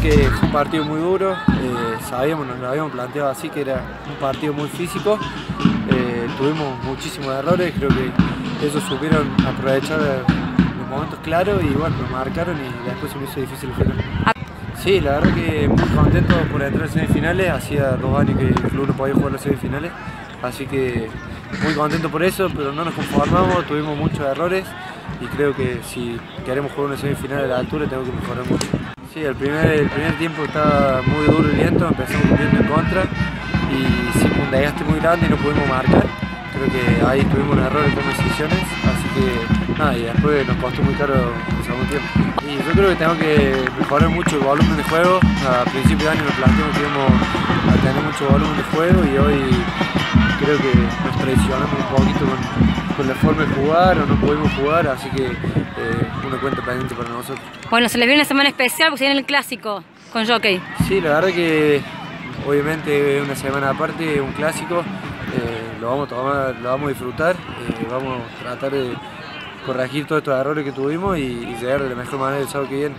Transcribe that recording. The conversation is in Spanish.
que fue un partido muy duro, eh, sabíamos, nos lo habíamos planteado así, que era un partido muy físico, eh, tuvimos muchísimos errores, creo que ellos supieron aprovechar los momentos claros y bueno, nos marcaron y después se me hizo difícil el final. Sí, la verdad que muy contento por entrar en semifinales, hacía dos años que el club no podía jugar las semifinales, así que muy contento por eso, pero no nos conformamos, tuvimos muchos errores y creo que si queremos jugar una semifinal a la altura tengo que mejorar mucho. Sí, el primer, el primer tiempo estaba muy duro el viento, empezamos viento en contra y sí, un desgaste muy grande y no pudimos marcar. Creo que ahí tuvimos un error en las decisiones, así que nada, y después nos costó muy caro el segundo tiempo. Y yo creo que tengo que mejorar mucho el volumen de juego. A principio de año nos planteamos que íbamos a tener mucho volumen de juego y hoy creo que nos traicionamos un poquito con, con la forma de jugar o no pudimos jugar, así que eh, una cuenta pendiente para nosotros. Bueno, se les viene una semana especial porque se viene el clásico con Jockey. Sí, la verdad que obviamente una semana aparte, un clásico, eh, lo, vamos a tomar, lo vamos a disfrutar, eh, vamos a tratar de corregir todos estos errores que tuvimos y, y llegar de la mejor manera el sábado que viene.